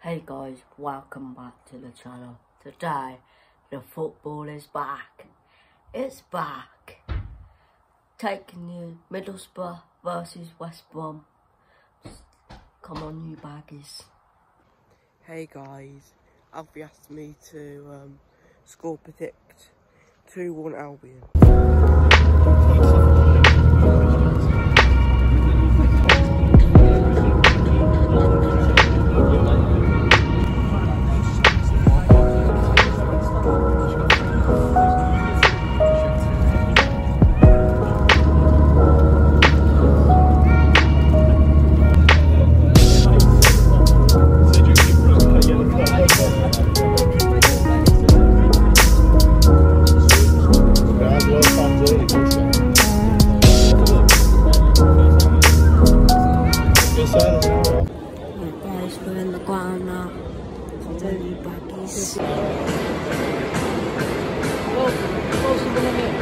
Hey guys, welcome back to the channel. Today, the football is back. It's back. Taking you Middlesbrough versus West Brom. Come on, you baggies. Hey guys, Alfie asked me to um, score predict 2 1 Albion. Right guys, we're in the ground now. Come on, you baggies. Oh,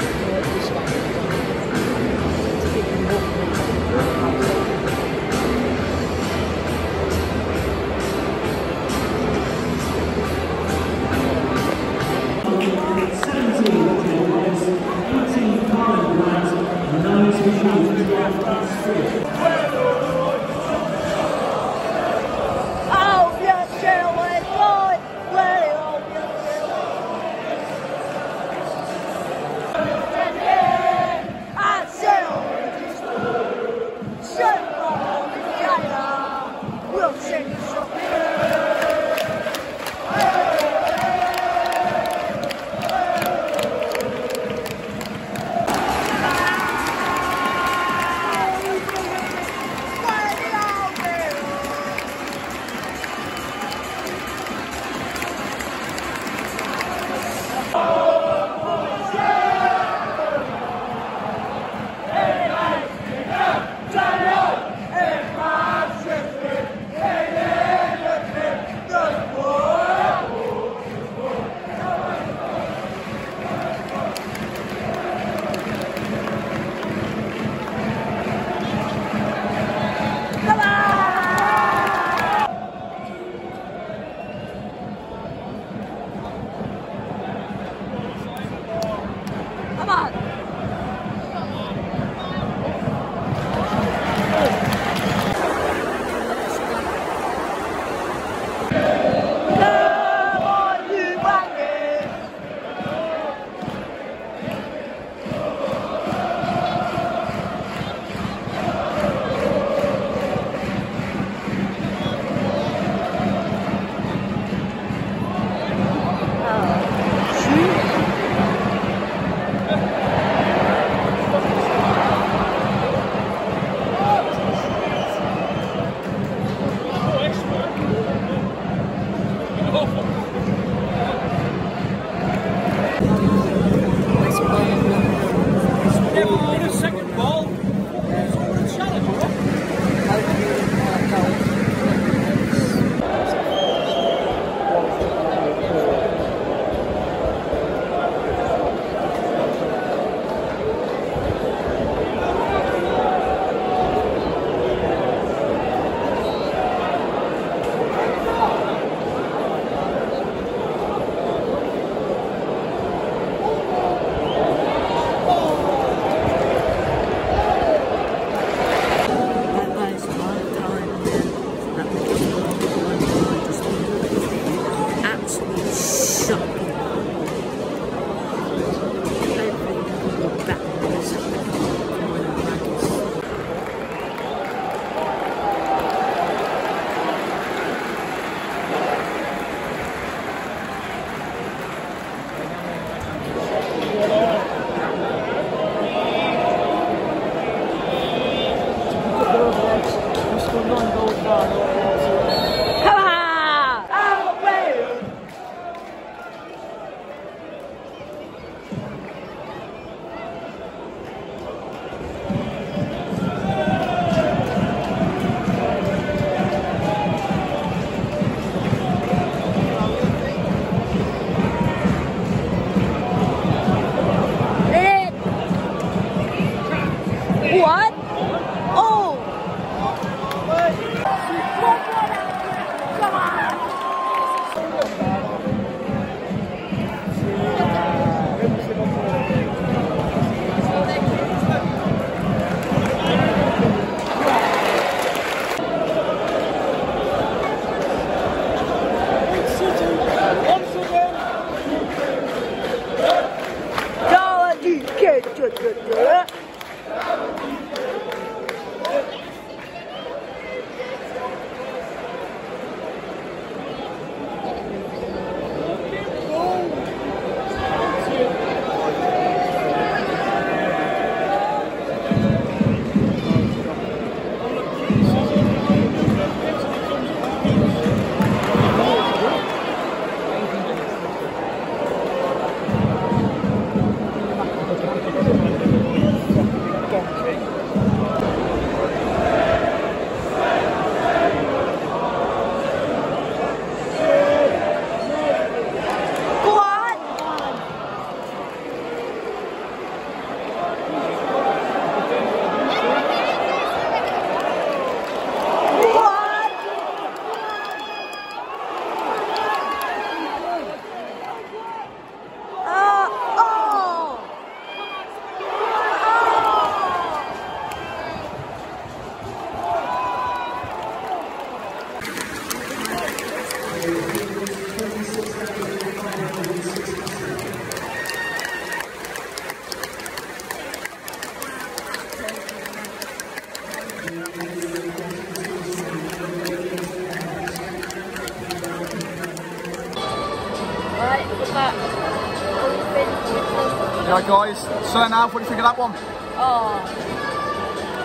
Yeah, guys. So now, what do you think of that one? Oh,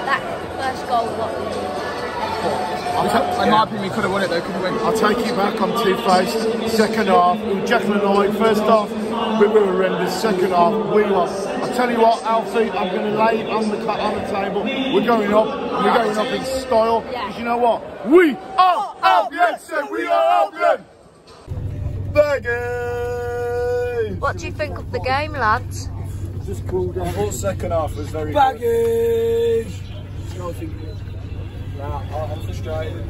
that first goal, what In my opinion, we could have won it though, couldn't we? I'll take you back on two-faced. Second half, it was Jekyll and Hyde. First half, we were horrendous. Second half, we were. I tell you what, Alfie, I'm going to lay it on the on the table. We're going up. and We're going up in style. Yeah. Because you know what? We are oh, oh, Albion. Say we are Albion. Baggage. What do you think of the game, lads? Just cool down. The whole second half was very Baggage! Nah, I'm frustrated.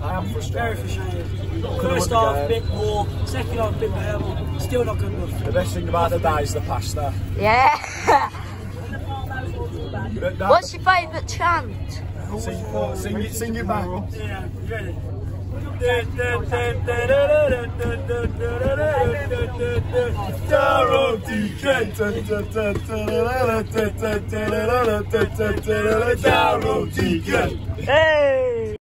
I am frustrated. Very frustrated. frustrated. First half a bit more, second half a bit better, still not good enough. The best thing about the day is the pasta. Yeah. That- that- What's your favourite chant? Sing, sing, it, sing it back. Yeah, you ready? DK. Hey!